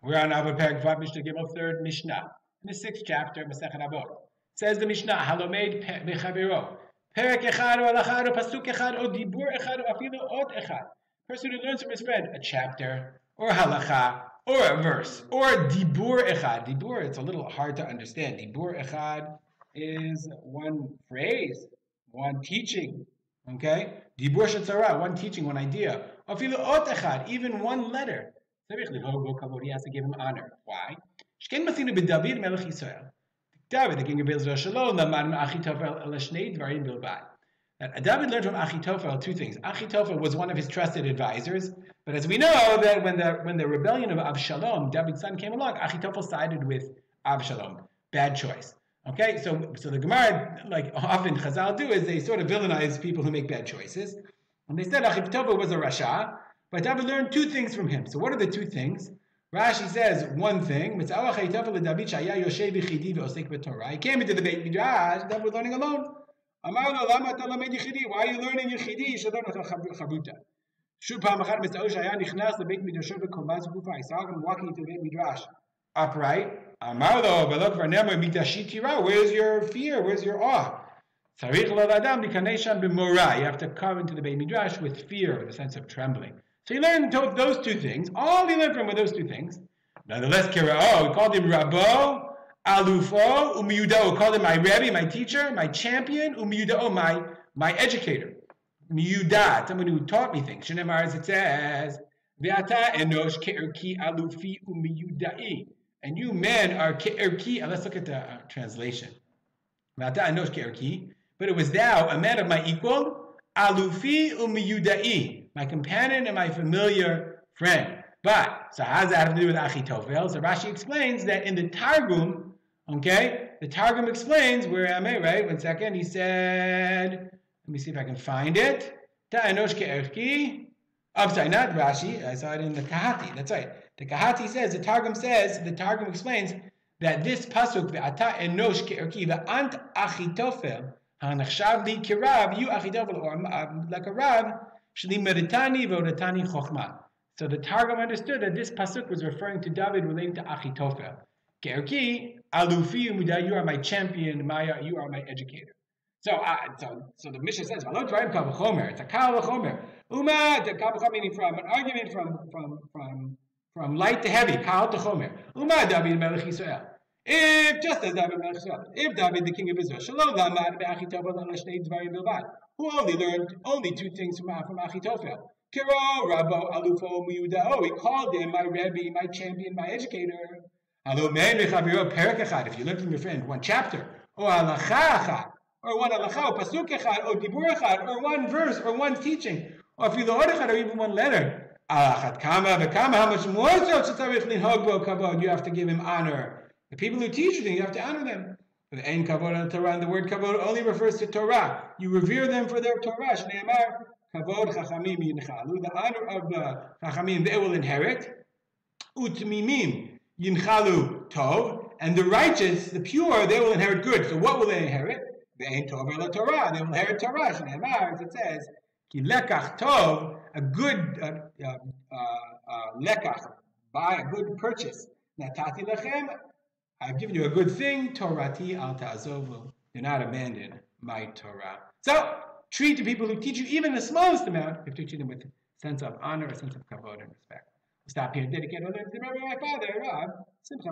We're on Avot Perek Vav Mishnah Gimel, third Mishnah, in the sixth chapter, Masechet Avot. Says the Mishnah, Halomed Mechaviro, Perek Echad or Alachad Pasuk Echad or Dibur Echad or Afilu Ot Echad. Person who learns from his friend a chapter or halacha or a verse or Dibur Echad. Dibur, it's a little hard to understand. Dibur Echad is one phrase, one teaching. Okay? Dibur Shetzara, one teaching, one idea. Afilu Ot Echad, even one letter. He has to give him honor. Why? David, the king of Israel, Shalom, Lamad Achitofel Eleshnei Dvarim Bilbad. That David learned from Achitofel two things. Achitofel was one of his trusted advisors, but as we know that when the when the rebellion of Avshalom, David's son, came along, Achitofel sided with Avshalom. Bad choice. Okay, so so the Gemara, like often Chazal do, is they sort of villainize people who make bad choices. And they said Achitofel was a Rasha, but David learned two things from him. So what are the two things? Rashi says one thing. He came into the Beit Midrash, David was learning alone. Why are you learning יחידי? שלא נתן חברותא. שוב פעם אחת מסתבר שהיה נכנס לבית מדרשו בקומה זקופה. I saw him walking into the Beit Midrash upright. אמר לו, ולא כבר נאמר מקדשי תירא, where's your fear? Where's your awe? צריך לו לאדם להיכנס שם במורא. You have to come into the Beit Midrash with fear, with a sense of trembling. So he learned those two things. All he learned from were those two things. Nonetheless, Kira'o, we called him Rabo, Alufo, Umiyudao, we called him my Rebbe, my teacher, my champion, Umiyudao, my, my educator. Miyudat, someone who taught me things. Shenemar, as it says, Ve'ata enosh ke'erki alufi umiyudai. And you men are ke'erki. Let's look at the uh, translation. Ve'ata enosh ke'erki. But it was thou, a man of my equal, alufi umiyudai my companion and my familiar friend. But, so how does that have to do with Achitofel? So Rashi explains that in the Targum, okay, the Targum explains, where am I, right? One second, he said, let me see if I can find it. Ta'anosh ke'erki. Oh, I'm sorry, not Rashi. I saw it in the Kehati. That's right. The Kehati says, the Targum says, the Targum explains that this pasuk, ve'ata enosh ke'erki, ve'ant achitofel, ha'nachshav li kirab, you um, like a rab, Shlimeritani vodatani chokhmah. So the Targum understood that this pasuk was referring to David relating to Achitophel. Gerki, alufi umuda, you are my champion, Maya, you are my educator. So, uh, so, so the Mishnah says, "V'lo dvarim kal v'chomer." It's a kal v'chomer. Uma, the kal v'chomer meaning from an argument from from from from light to heavy, kal to chomer. Uma David melech Yisrael. If just as David melech if David the king of Israel, shalom bilbad who only learned only two things from, from Achitophel. Kiro, Rabbo, Alufo. Oh, he called him my Rebbe, my champion, my educator. If you learn from your friend one chapter, or alacha or one alacha, or or dibur or one verse, or one teaching, or if you or even one letter, kama how much more so you have to give him honor. The people who teach you, you have to honor them. The Ein Kavod on Torah, and the word Kavod only refers to Torah. You revere them for their Torah. Shneimar, Kavod Chachamim Yinchalu. The honor of the Chachamim they will inherit. Utmimim Yinchalu Tov. And the righteous, the pure, they will inherit good. So what will they inherit? The Ein Tov the Torah. They will inherit Torah. Shneimar, as it says, Ki lekach tov, a good uh, uh, uh, lekach, buy a good purchase. Natati lechem, I've given you a good thing, Torati al ta'azovu. Do not abandon my Torah. So, treat the people who teach you even the smallest amount, if you treat them with a sense of honor, a sense of kavod and respect. We'll stop here. And dedicate all to my father, Rob. Simcha